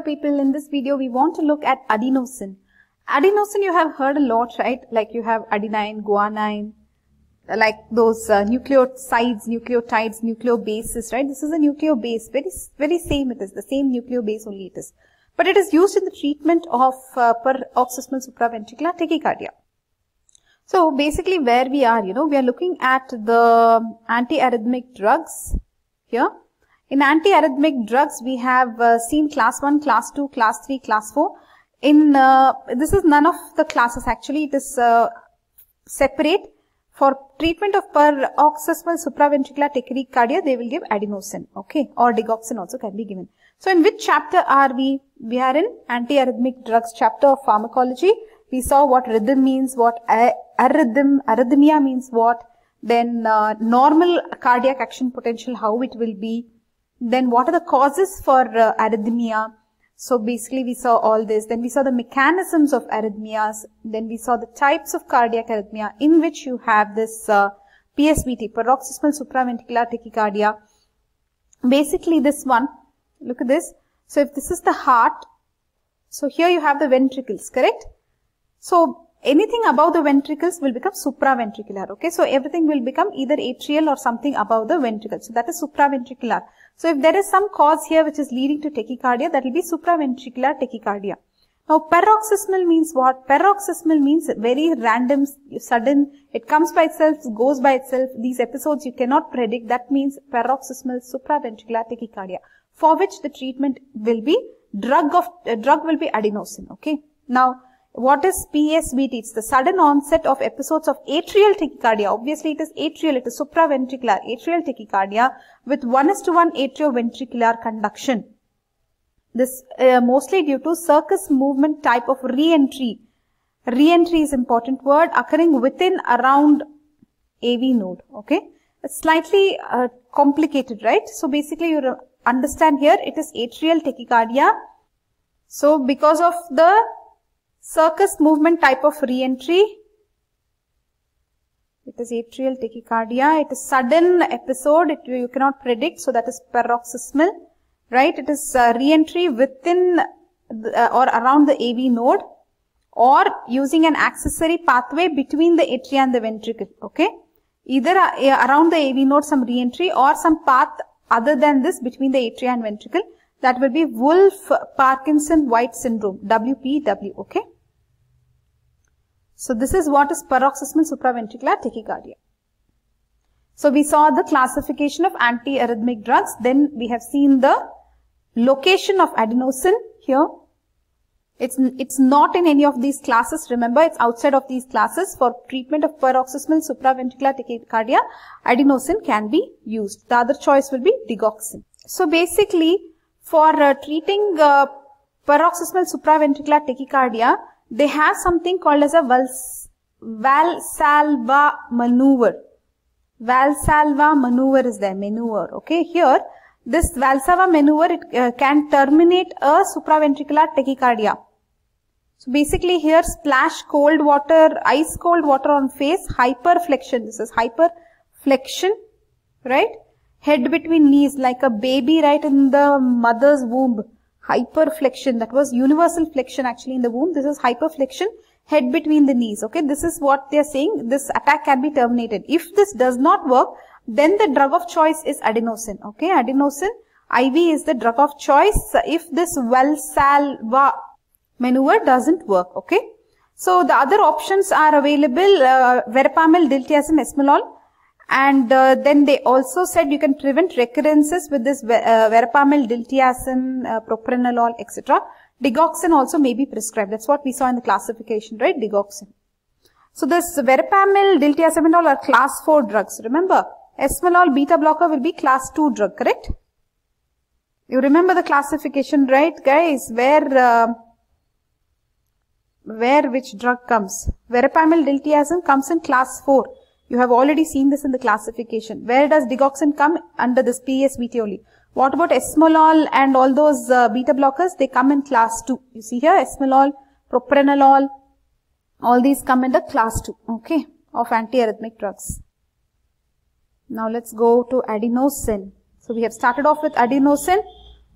People, in this video we want to look at adenosine. Adenosine you have heard a lot, right? Like you have adenine, guanine, like those uh, nucleosides, nucleotides, nucleobases, right? This is a nucleobase, very, very same it is, the same nucleobase only it is. But it is used in the treatment of uh, paroxysmal supraventricular tachycardia. So basically where we are, you know, we are looking at the antiarrhythmic drugs here in antiarrhythmic drugs, we have uh, seen class 1, class 2, class 3, class 4. In uh, This is none of the classes actually, it is uh, separate. For treatment of paroxysmal supraventricular tachycardia, they will give adenosine, okay, or digoxin also can be given. So in which chapter are we? We are in antiarrhythmic drugs chapter of pharmacology. We saw what rhythm means, what arrhythm, arrhythmia means what, then uh, normal cardiac action potential, how it will be, then what are the causes for uh, arrhythmia? So basically we saw all this. Then we saw the mechanisms of arrhythmias. Then we saw the types of cardiac arrhythmia in which you have this uh, PSVT, paroxysmal supraventricular tachycardia. Basically this one, look at this. So if this is the heart, so here you have the ventricles, correct? So anything above the ventricles will become supraventricular. Okay, so everything will become either atrial or something above the ventricle. So that is supraventricular. So if there is some cause here which is leading to tachycardia, that will be supraventricular tachycardia. Now paroxysmal means what? Paroxysmal means very random, sudden, it comes by itself, goes by itself. These episodes you cannot predict. That means paroxysmal supraventricular tachycardia for which the treatment will be drug of, uh, drug will be adenosine. Okay. Now what is PSVT? It's the sudden onset of episodes of atrial tachycardia. Obviously, it is atrial, it is supraventricular atrial tachycardia with 1 is to 1 atrioventricular conduction. This uh, mostly due to circus movement type of re-entry. Re-entry is important word occurring within around AV node. Okay. It's slightly uh, complicated, right? So basically you understand here it is atrial tachycardia. So because of the Circus movement type of re-entry. It is atrial tachycardia. It is sudden episode. It, you cannot predict. So that is paroxysmal. Right? It is uh, re-entry within the, uh, or around the AV node or using an accessory pathway between the atria and the ventricle. Okay? Either uh, around the AV node some re-entry or some path other than this between the atria and ventricle. That will be Wolff-Parkinson-White syndrome, WPW, okay? So this is what is paroxysmal supraventricular tachycardia. So we saw the classification of antiarrhythmic drugs. Then we have seen the location of adenosine here. It's, it's not in any of these classes. Remember, it's outside of these classes. For treatment of paroxysmal supraventricular tachycardia, adenosine can be used. The other choice will be digoxin. So basically, for uh, treating uh, paroxysmal supraventricular tachycardia, they have something called as a Valsalva maneuver. Valsalva maneuver is there, maneuver. Okay, here this Valsalva maneuver it uh, can terminate a supraventricular tachycardia. So basically here splash cold water, ice cold water on face, hyperflexion. This is hyperflexion, right? Head between knees like a baby right in the mother's womb. Hyperflexion, that was universal flexion actually in the womb. This is hyperflexion, head between the knees. Okay, this is what they are saying. This attack can be terminated. If this does not work, then the drug of choice is adenosine. Okay, adenosine IV is the drug of choice if this Valsalva maneuver doesn't work. Okay, so the other options are available: uh, verapamil, diltiazem, esmolol and uh, then they also said you can prevent recurrences with this uh, verapamil, diltiazem, uh, propranolol, etc. Digoxin also may be prescribed. That's what we saw in the classification, right? Digoxin. So this verapamil, diltiazem and all are class 4 drugs. Remember, esmolol beta blocker will be class 2 drug, correct? You remember the classification, right, guys? Where uh, where which drug comes? Verapamil, diltiazem comes in class 4 you have already seen this in the classification. Where does digoxin come? Under this only. What about esmolol and all those uh, beta blockers? They come in class 2. You see here, esmolol, propranolol, all these come in the class 2, okay, of antiarrhythmic drugs. Now let's go to adenosine. So we have started off with adenosine.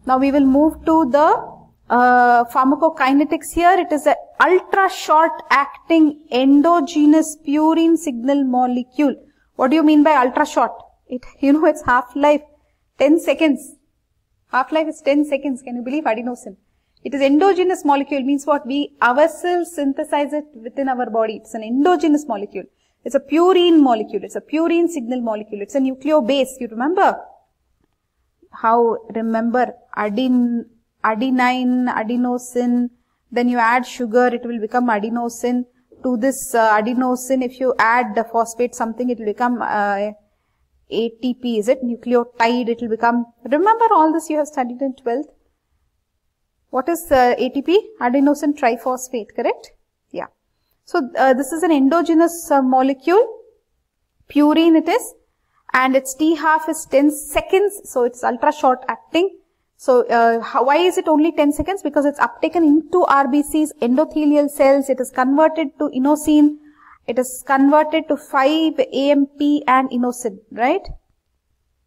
Now we will move to the uh, pharmacokinetics here. It is an ultra short acting endogenous purine signal molecule. What do you mean by ultra short? It, you know, its half-life 10 seconds. Half-life is 10 seconds. Can you believe adenosine? It is endogenous molecule means what? We ourselves synthesize it within our body. It's an endogenous molecule. It's a purine molecule. It's a purine signal molecule. It's a nucleobase. You remember how, remember adenine, adenine, adenosine, then you add sugar, it will become adenosine. To this uh, adenosine, if you add the phosphate something, it will become uh, ATP, is it? Nucleotide, it will become, remember all this you have studied in 12th? What is uh, ATP? Adenosine triphosphate, correct? Yeah. So, uh, this is an endogenous uh, molecule, purine it is, and its T half is 10 seconds, so it's ultra short acting. So, uh, how, why is it only 10 seconds? Because it's uptaken into RBC's endothelial cells, it is converted to inosine, it is converted to 5-AMP and inosine, right?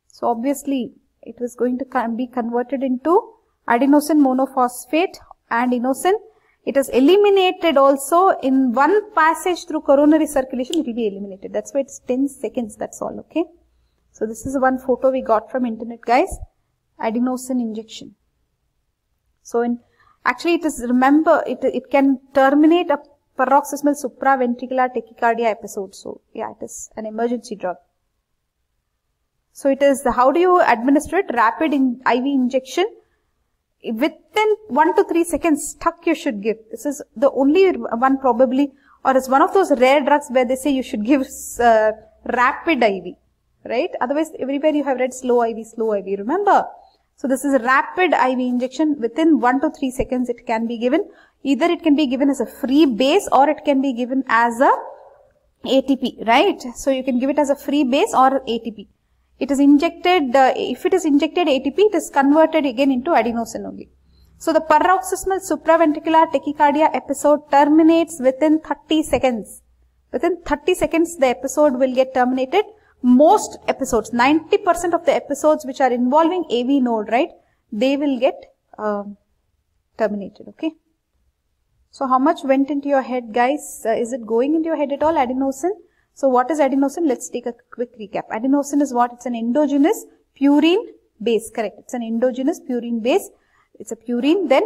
So, obviously, it was going to be converted into adenosine monophosphate and inosine. It is eliminated also in one passage through coronary circulation, it will be eliminated. That's why it's 10 seconds, that's all, okay? So this is one photo we got from internet guys. Adenosine injection. So in actually it is remember it it can terminate a paroxysmal supraventricular tachycardia episode. So yeah it is an emergency drug. So it is how do you administer it? Rapid in, IV injection within 1 to 3 seconds tuck you should give. This is the only one probably or it's one of those rare drugs where they say you should give uh, rapid IV right? Otherwise, everywhere you have read slow IV, slow IV, remember? So this is a rapid IV injection. Within 1 to 3 seconds it can be given. Either it can be given as a free base or it can be given as a ATP, right? So you can give it as a free base or ATP. It is injected, uh, if it is injected ATP, it is converted again into adenosine only. So the paroxysmal supraventricular tachycardia episode terminates within 30 seconds. Within 30 seconds, the episode will get terminated most episodes, 90% of the episodes which are involving AV node, right, they will get uh, terminated, okay. So how much went into your head, guys? Uh, is it going into your head at all, adenosine? So what is adenosine? Let's take a quick recap. Adenosine is what? It's an endogenous purine base, correct. It's an endogenous purine base. It's a purine. Then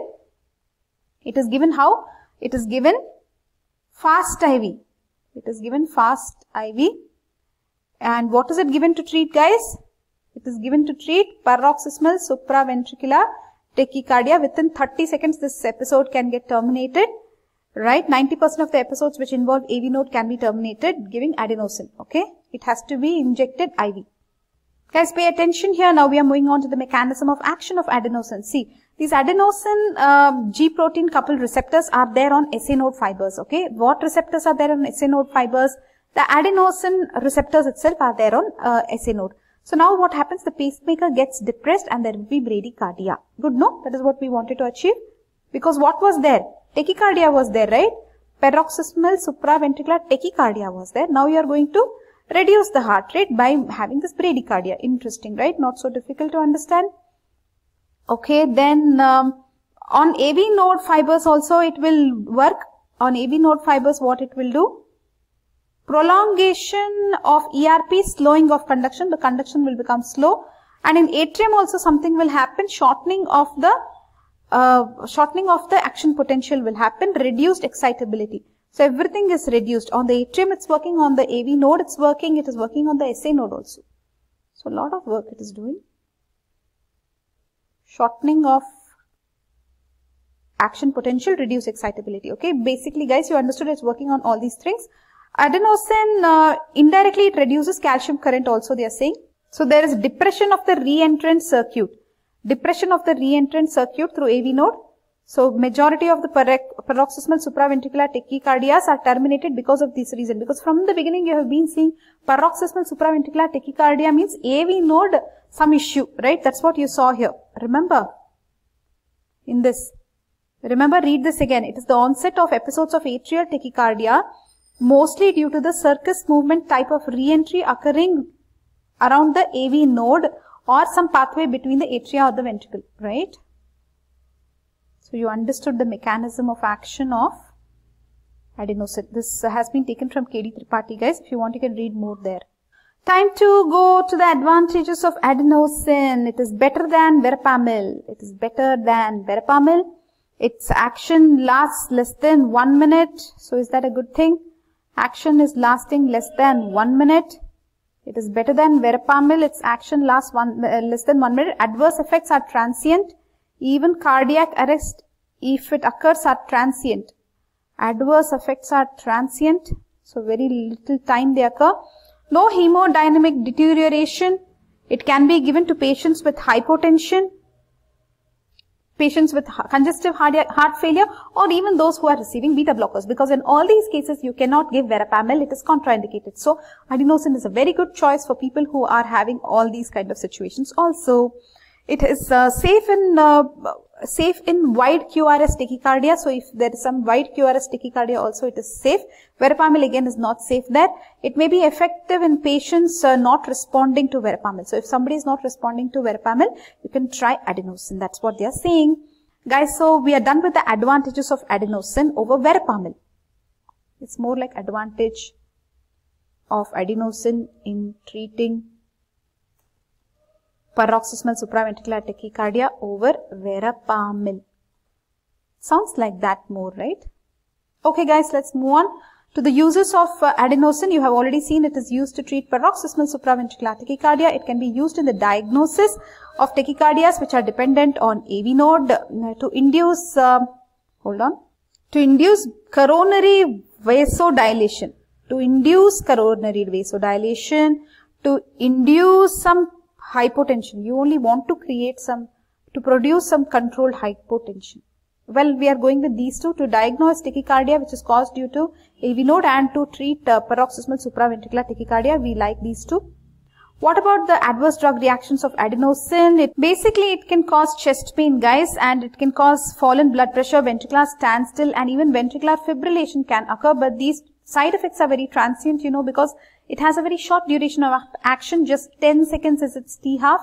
it is given how? It is given fast IV. It is given fast IV and what is it given to treat guys? It is given to treat paroxysmal supraventricular tachycardia. Within 30 seconds this episode can get terminated. Right? 90% of the episodes which involve AV node can be terminated giving adenosine. Okay? It has to be injected IV. Guys, pay attention here. Now we are moving on to the mechanism of action of adenosine. See, these adenosine um, G protein coupled receptors are there on SA node fibers. Okay, what receptors are there on SA node fibers? The adenosine receptors itself are there on uh, SA node. So now what happens? The pacemaker gets depressed and there will be bradycardia. Good, no? That is what we wanted to achieve. Because what was there? Tachycardia was there, right? Paroxysmal supraventricular tachycardia was there. Now you are going to reduce the heart rate by having this bradycardia. Interesting, right? Not so difficult to understand. Okay, then um, on AV node fibers also it will work. On AV node fibers what it will do? Prolongation of ERP, slowing of conduction, the conduction will become slow. And in atrium also something will happen, shortening of the uh, shortening of the action potential will happen, reduced excitability. So everything is reduced. On the atrium it's working, on the AV node it's working, it is working on the SA node also. So a lot of work it is doing. Shortening of action potential, reduce excitability. Okay, basically guys you understood it's working on all these things. Adenosine, uh, indirectly it reduces calcium current also they are saying. So there is depression of the reentrant circuit. Depression of the reentrant circuit through AV node. So majority of the paroxysmal supraventricular tachycardias are terminated because of this reason. Because from the beginning you have been seeing paroxysmal supraventricular tachycardia means AV node some issue, right? That's what you saw here. Remember in this. Remember read this again. It is the onset of episodes of atrial tachycardia mostly due to the circus movement type of re-entry occurring around the AV node or some pathway between the atria or the ventricle, right? So you understood the mechanism of action of adenosine. This has been taken from KD Tripathi guys. If you want you can read more there. Time to go to the advantages of adenosine. It is better than verapamil. It is better than verapamil. Its action lasts less than one minute. So is that a good thing? Action is lasting less than one minute. It is better than verapamil. Its action lasts one, uh, less than one minute. Adverse effects are transient. Even cardiac arrest, if it occurs, are transient. Adverse effects are transient. So very little time they occur. No hemodynamic deterioration. It can be given to patients with hypotension, patients with congestive heart failure or even those who are receiving beta blockers because in all these cases you cannot give verapamil, it is contraindicated. So adenosine is a very good choice for people who are having all these kind of situations also. It is uh, safe in uh, safe in wide QRS tachycardia. So if there is some wide QRS tachycardia also it is safe. Verapamil again is not safe there. It may be effective in patients uh, not responding to verapamil. So if somebody is not responding to verapamil, you can try adenosine. That's what they are saying. Guys, so we are done with the advantages of adenosine over verapamil. It's more like advantage of adenosine in treating paroxysmal supraventricular tachycardia over verapamil. Sounds like that more, right? Okay guys, let's move on to the uses of uh, adenosine. You have already seen it is used to treat paroxysmal supraventricular tachycardia. It can be used in the diagnosis of tachycardias which are dependent on AV node uh, to induce, uh, hold on, to induce coronary vasodilation, to induce coronary vasodilation, to induce some hypotension. You only want to create some, to produce some controlled hypotension. Well, we are going with these two to diagnose tachycardia which is caused due to AV node and to treat uh, paroxysmal supraventricular tachycardia. We like these two. What about the adverse drug reactions of adenosine? It basically it can cause chest pain guys and it can cause fallen blood pressure, ventricular standstill and even ventricular fibrillation can occur but these side effects are very transient you know because it has a very short duration of action, just 10 seconds is its T half.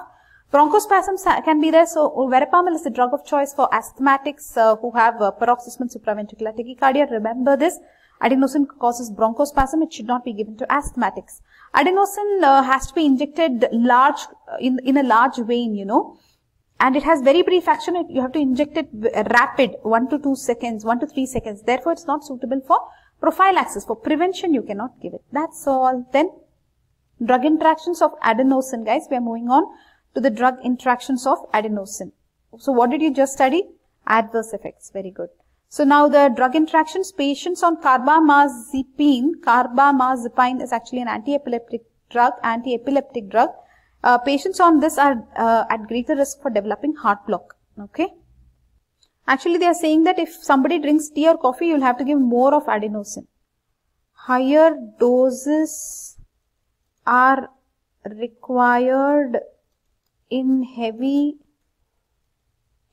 Bronchospasms can be there, so verapamil is the drug of choice for asthmatics uh, who have uh, paroxysmal supraventricular tachycardia. Remember this, adenosine causes bronchospasm, it should not be given to asthmatics. Adenosine uh, has to be injected large, uh, in, in a large vein, you know, and it has very brief action, you have to inject it rapid, 1 to 2 seconds, 1 to 3 seconds, therefore it's not suitable for Prophylaxis for prevention you cannot give it. That's all. Then drug interactions of adenosine guys. We are moving on to the drug interactions of adenosine. So what did you just study? Adverse effects. Very good. So now the drug interactions, patients on carbamazepine, carbamazepine is actually an anti-epileptic drug, anti-epileptic drug. Uh, patients on this are uh, at greater risk for developing heart block. Okay. Actually, they are saying that if somebody drinks tea or coffee, you'll have to give more of adenosine. Higher doses are required in heavy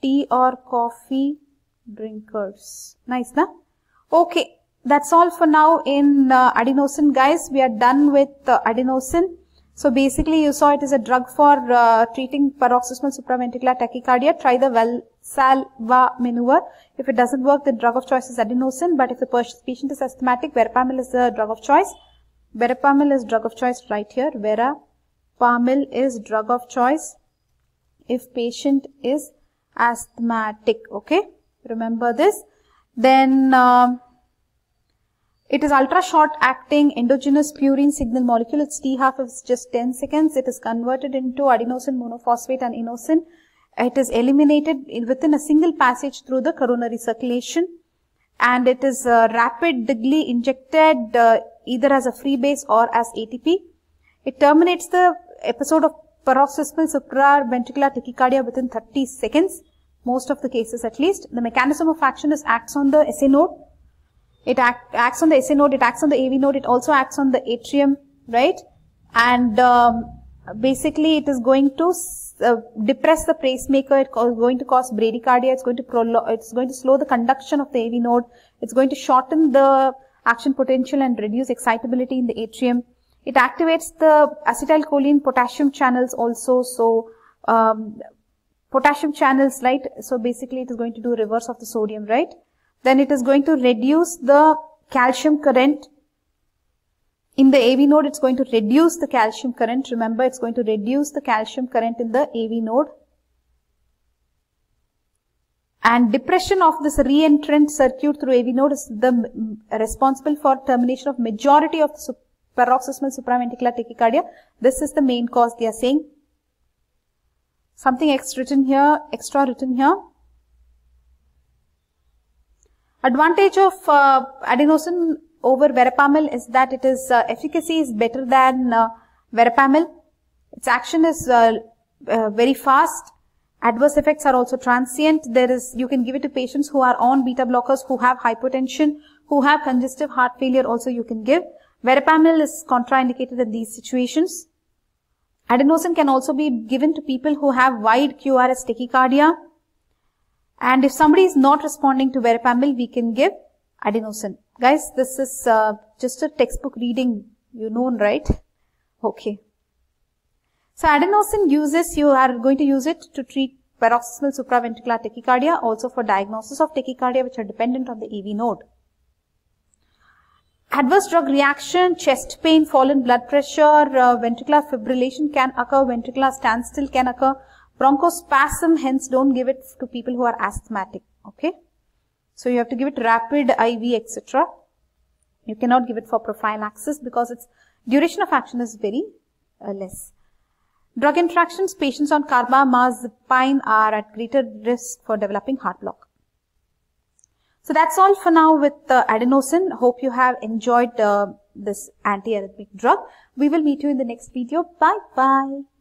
tea or coffee drinkers. Nice, na? Okay, that's all for now in uh, adenosine, guys. We are done with uh, adenosine. So basically, you saw it is a drug for uh, treating paroxysmal supraventricular tachycardia. Try the well Salva maneuver. If it doesn't work, the drug of choice is adenosine. But if the patient is asthmatic, verapamil is the drug of choice. Verapamil is drug of choice right here. Verapamil is drug of choice if patient is asthmatic. Okay, remember this. Then um, it is ultra short acting endogenous purine signal molecule. Its T half is just 10 seconds. It is converted into adenosine monophosphate and inosine it is eliminated within a single passage through the coronary circulation and it is uh, rapidly injected uh, either as a free base or as ATP. It terminates the episode of paroxysmal supraventricular tachycardia within 30 seconds, most of the cases at least. The mechanism of action is acts on the SA node. It act, acts on the SA node, it acts on the AV node, it also acts on the atrium, right? And um, basically it is going to uh, depress the pacemaker, it's going to cause bradycardia, it's going to it's going to slow the conduction of the AV node, it's going to shorten the action potential and reduce excitability in the atrium. It activates the acetylcholine potassium channels also, so um, potassium channels, right? So basically it is going to do reverse of the sodium, right? Then it is going to reduce the calcium current. In the AV node, it's going to reduce the calcium current. Remember, it's going to reduce the calcium current in the AV node. And depression of this reentrant circuit through AV node is the responsible for termination of majority of the paroxysmal supraventricular tachycardia. This is the main cause they are saying. Something extra written here, extra written here. Advantage of uh, adenosine over verapamil is that it is uh, efficacy is better than uh, verapamil. Its action is uh, uh, very fast Adverse effects are also transient. There is, you can give it to patients who are on beta blockers, who have hypertension, who have congestive heart failure also you can give. Verapamil is contraindicated in these situations. Adenosine can also be given to people who have wide QRS tachycardia. And if somebody is not responding to verapamil, we can give adenosine. Guys, this is uh, just a textbook reading, you know, right? Okay. So adenosine uses, you are going to use it to treat paroxysmal supraventricular tachycardia, also for diagnosis of tachycardia which are dependent on the AV node. Adverse drug reaction, chest pain, fallen blood pressure, uh, ventricular fibrillation can occur, ventricular standstill can occur, bronchospasm, hence don't give it to people who are asthmatic, okay? So you have to give it rapid IV, etc. You cannot give it for prophylaxis because its duration of action is very uh, less. Drug interactions, patients on carbamazepine are at greater risk for developing heart block. So that's all for now with uh, adenosine. Hope you have enjoyed uh, this anti-arrhythmic drug. We will meet you in the next video. Bye bye.